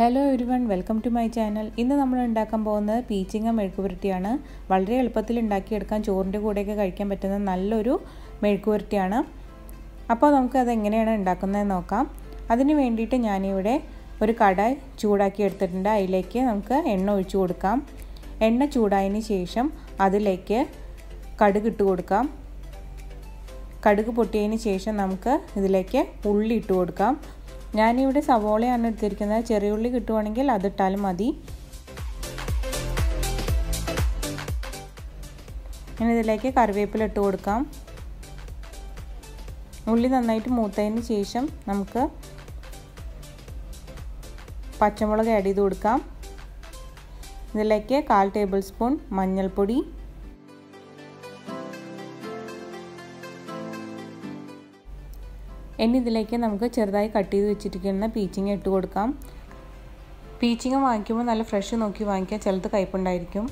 Hello everyone welcome to my channel ഇന്ന് നമ്മൾ ഉണ്ടാക്കാൻ പോകുന്നത് പീച്ചിങ്ങ മെഴുക്കുപുരട്ടിയാണ്. വളരെ എളുപ്പത്തിൽ ഉണ്ടാക്കിയെടുക്കാൻ ചോറിന്റെ കൂടെയൊക്കെ കഴിക്കാൻ പറ്റുന്ന നല്ലൊരു മെഴുക്കുപുരട്ടിയാണ്. അപ്പോൾ നമുക്ക് അത് എങ്ങനെയാണ് ഉണ്ടാക്കുന്നത് നോക്കാം. അതിന് വേണ്ടിയിട്ട് ഞാനിവിടെ ഒരു കടായി ചൂടാക്കി എടുത്തിട്ടുണ്ട്. അതിലേക്ക് നമുക്ക് എണ്ണ ഒഴിച്ചു കൊടുക്കാം. എണ്ണ ചൂടായതിന് ശേഷം അതിലേക്ക് കടുക് ഇട്ട് കൊടുക്കാം. കടുക് പൊട്ടിയതിന് ശേഷം നമുക്ക് ഇതിലേക്ക് ഉള്ളി ഇട്ട് കൊടുക്കാം. ഞാനിവിടെ സവോളയാണ് എടുത്തിരിക്കുന്നത്. ചെറിയ ഉള്ളി കിട്ടുവാണെങ്കിൽ അതിട്ടാലും മതി. ഇനി ഇതിലേക്ക് കറിവേപ്പില ഇട്ട് കൊടുക്കാം. ഉള്ളി നന്നായിട്ട് മൂത്തതിന് ശേഷം നമുക്ക് പച്ചമുളക് ആഡ് ചെയ്ത് കൊടുക്കാം. ഇതിലേക്ക് കാൽ ടേബിൾ സ്പൂൺ മഞ്ഞൾപ്പൊടി. ഇനി ഇതിലേക്ക് നമുക്ക് ചെറുതായി കട്ട് ചെയ്ത് വെച്ചിരിക്കുന്ന പീച്ചിങ് ഇട്ട് കൊടുക്കാം. പീച്ചിങ് വാങ്ങിക്കുമ്പോൾ നല്ല ഫ്രഷ് നോക്കി വാങ്ങിക്കുക ചിലത് കയ്പുണ്ടായിരിക്കും.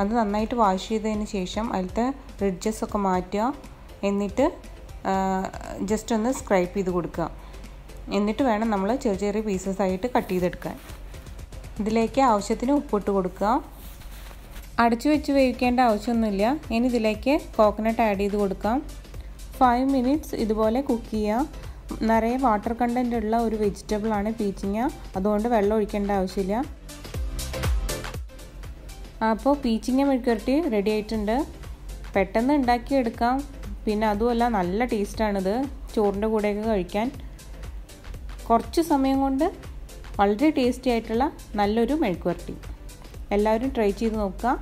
അത് നന്നായിട്ട് വാഷ് ചെയ്തതിന് ശേഷം അതിലത്തെ റിഡ്ജസ് ഒക്കെ മാറ്റുക. എന്നിട്ട് ജസ്റ്റ് ഒന്ന് സ്ക്രൈപ്പ് ചെയ്ത് കൊടുക്കുക. എന്നിട്ട് വേണം നമ്മൾ ചെറിയ ചെറിയ പീസസ് ആയിട്ട് കട്ട് ചെയ്തെടുക്കാൻ. ഇതിലേക്ക് ആവശ്യത്തിന് ഉപ്പിട്ട് കൊടുക്കുക. അടച്ചു വെച്ച് വേവിക്കേണ്ട ആവശ്യമൊന്നുമില്ല. ഇനി ഇതിലേക്ക് കോക്കനട്ട് ആഡ് ചെയ്ത് കൊടുക്കാം. ഫൈവ് മിനിറ്റ്സ് ഇതുപോലെ കുക്ക് ചെയ്യുക നിറയെ വാട്ടർ കണ്ടന്റ് ഉള്ള ഒരു വെജിറ്റബിളാണ് പീച്ചിങ്ങ അതുകൊണ്ട് വെള്ളം ഒഴിക്കേണ്ട ആവശ്യമില്ല. അപ്പോൾ പീച്ചിങ്ങ മെഴുക്കുരട്ടി റെഡി ആയിട്ടുണ്ട്. പെട്ടെന്ന് ഉണ്ടാക്കിയെടുക്കാം. പിന്നെ അതുമല്ല നല്ല ടേസ്റ്റാണിത് ചോറിന്റെ കൂടെയൊക്കെ കഴിക്കാൻ. കുറച്ച് സമയം കൊണ്ട് വളരെ ടേസ്റ്റി ആയിട്ടുള്ള നല്ലൊരു മെഴുക്കുവരട്ടി. എല്ലാവരും ട്രൈ ചെയ്ത് നോക്കുക.